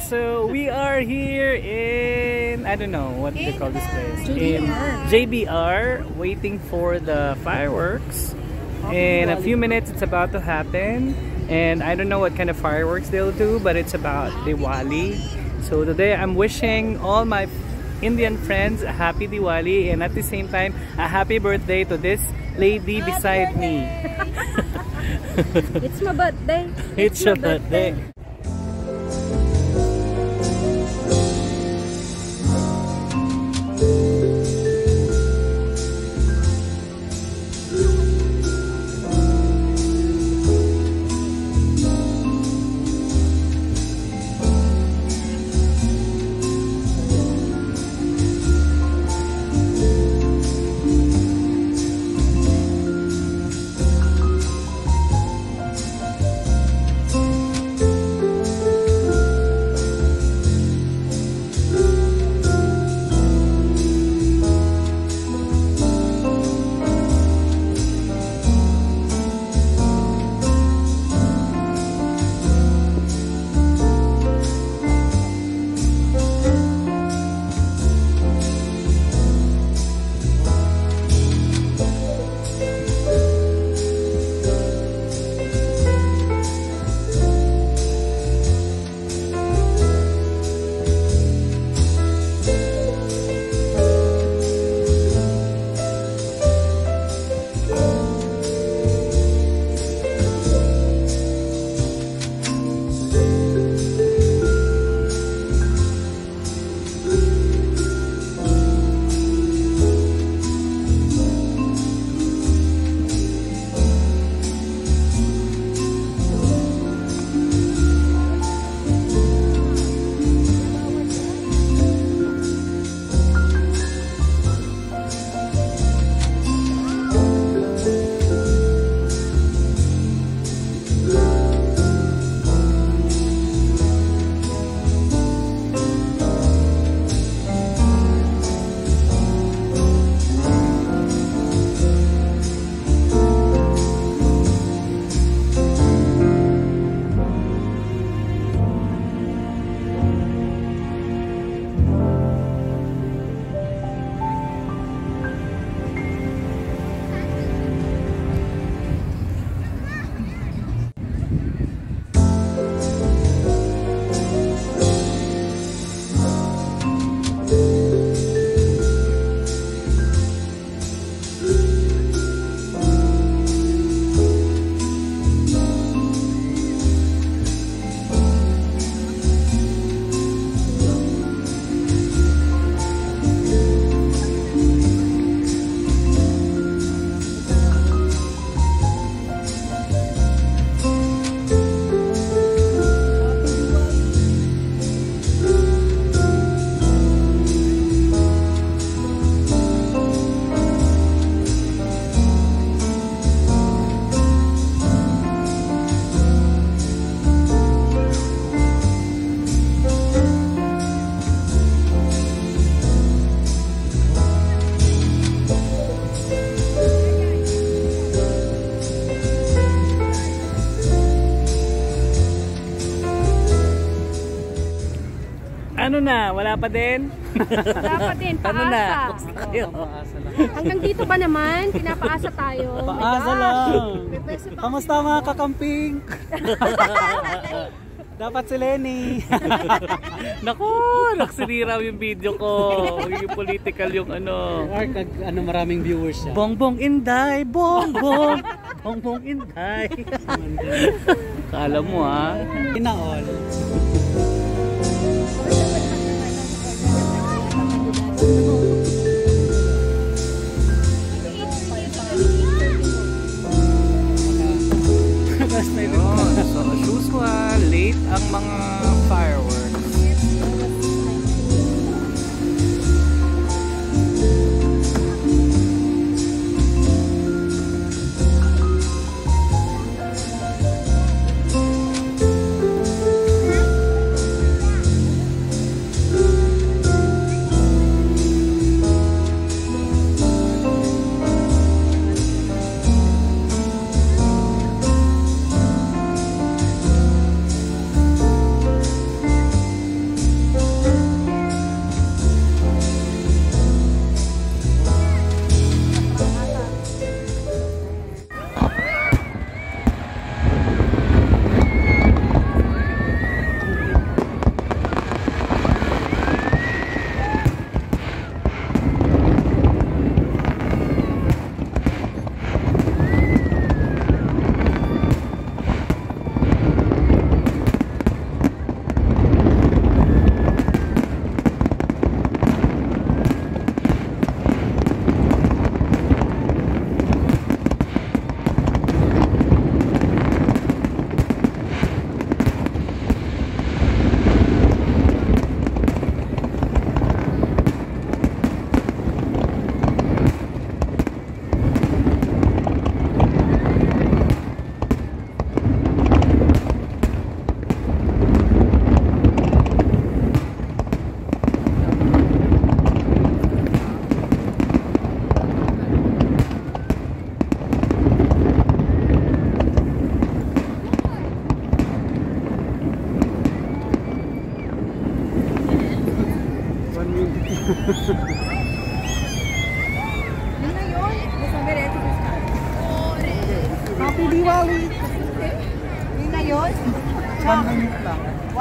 So we are here in, I don't know what they call this place. JBR. In JBR, waiting for the fireworks. In a few minutes it's about to happen. And I don't know what kind of fireworks they'll do, but it's about Diwali. So today I'm wishing all my Indian friends a happy Diwali and at the same time a happy birthday to this lady happy beside birthday. me. it's my birthday. It's, it's my birthday. birthday. Wala pa din? Dapat din, Ano na? paasa. Kayo? Hanggang dito ba naman? Pinapaasa tayo. Paasa gosh. lang. Pa- Kamusta mga kakamping? Dapat si Lenny. Naku! Nagsiniraw yung video ko. Yung political yung ano. Or kag, ano maraming viewers siya. Bongbong Inday! Bongbong! Bongbong Inday! Kala mo ha? Inaol.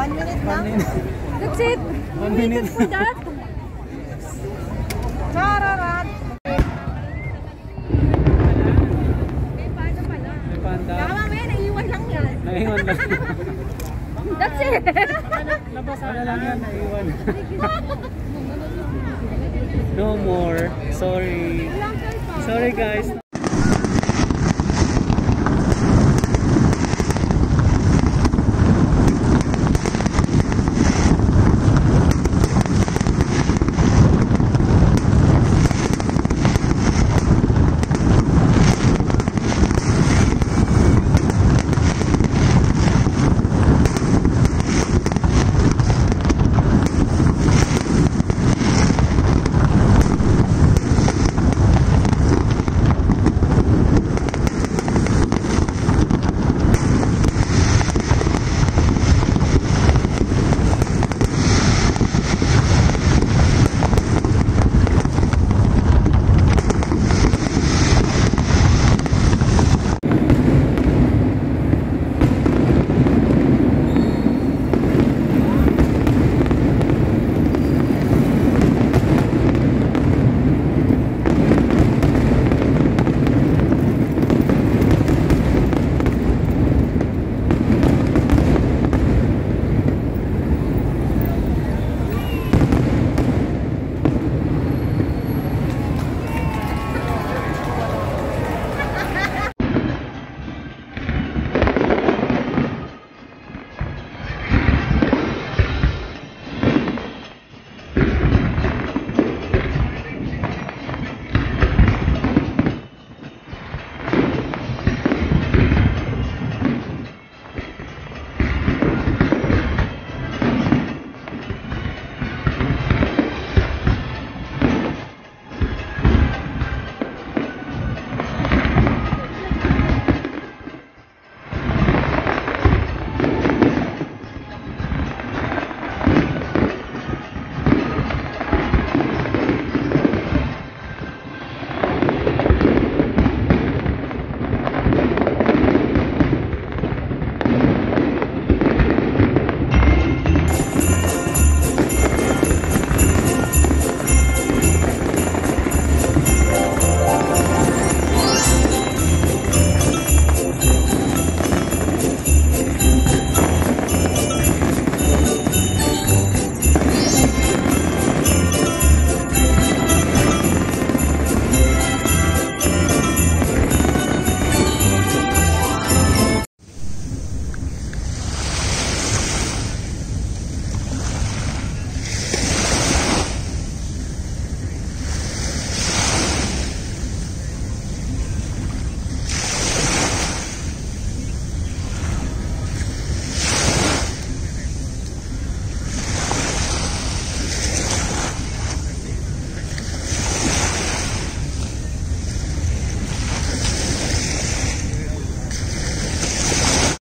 One minute lang? That's it. One minute. For that. Chararat! Mamaya naiiwan lang yan. Naiwan lang. That's it. Lang yan, no more. Sorry. Sorry guys.